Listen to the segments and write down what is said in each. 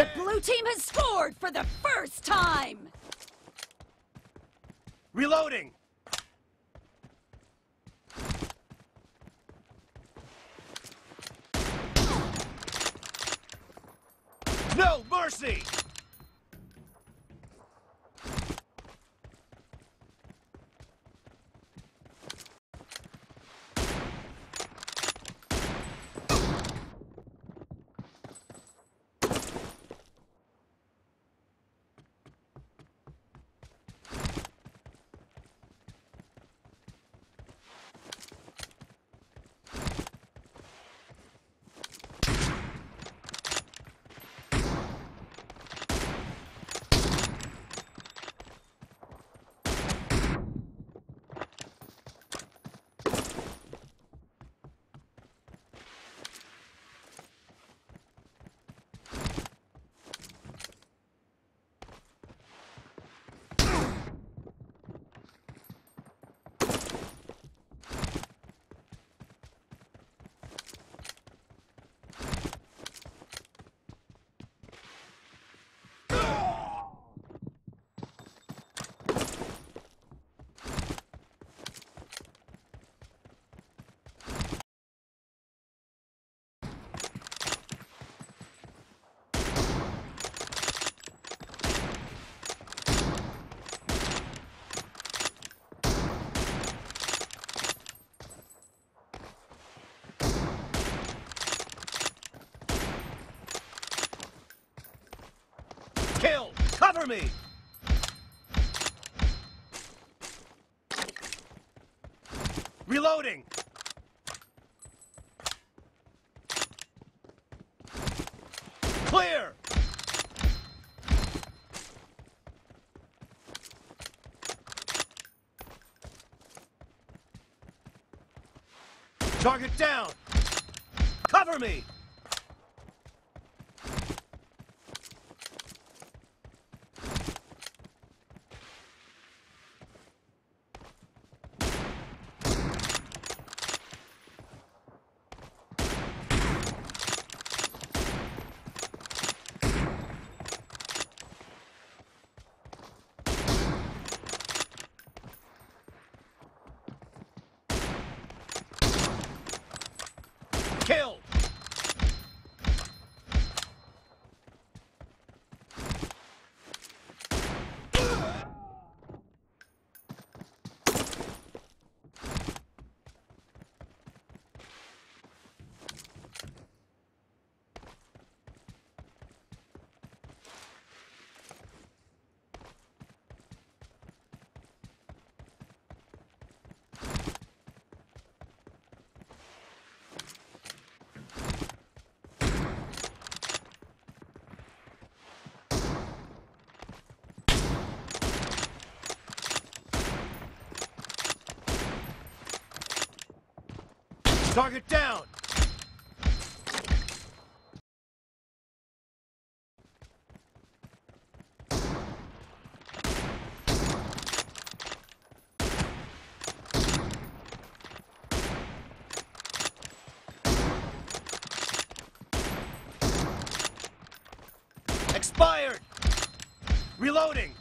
The blue team has scored for the first time! Reloading! No mercy! Cover me! Reloading! Clear! Target down! Cover me! Target down! Expired! Reloading!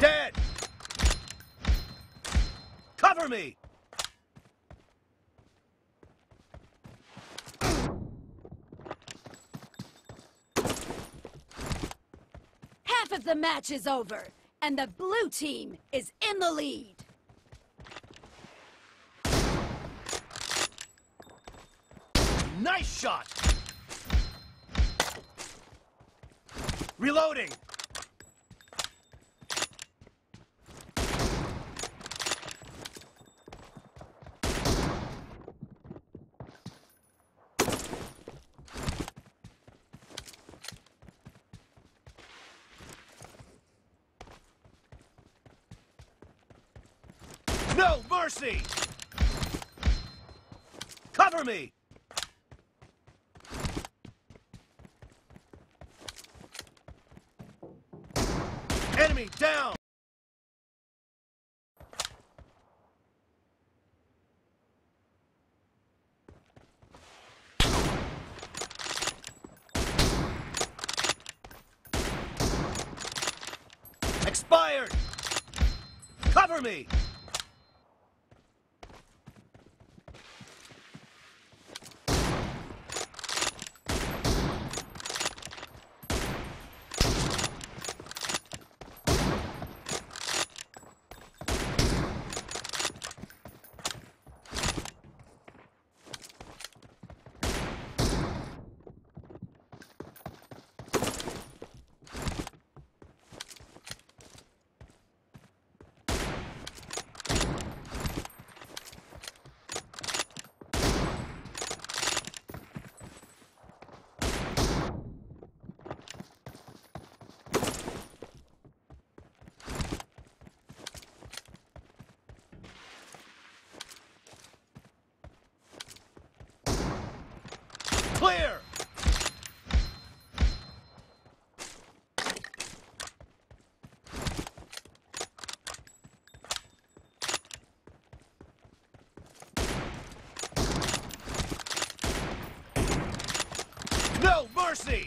Dead! Cover me! Half of the match is over, and the blue team is in the lead. Nice shot! Reloading! No mercy! Cover me! Enemy down! Expired! Cover me! Clear! No mercy!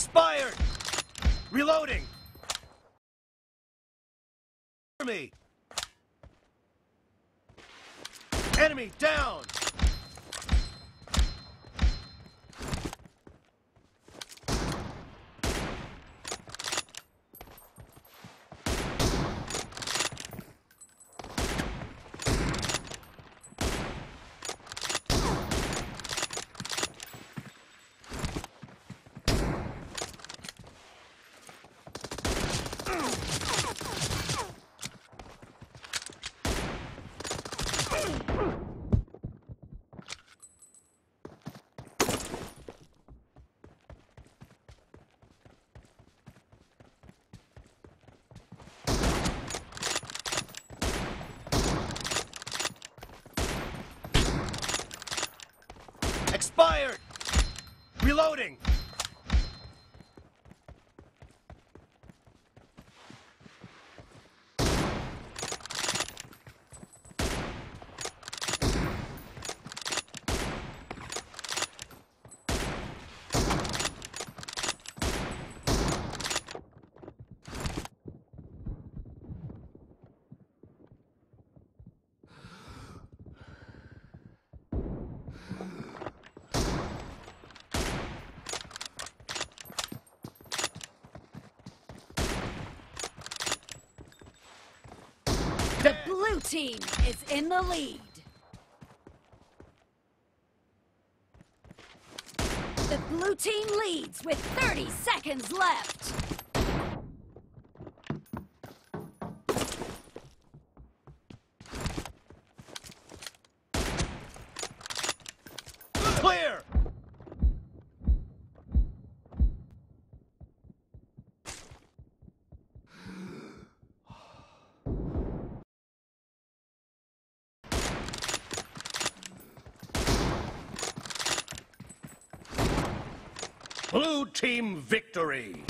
Expired! Reloading! Me! Enemy down! Expired! Reloading! The blue team is in the lead. The blue team leads with 30 seconds left. Clear! Blue team victory!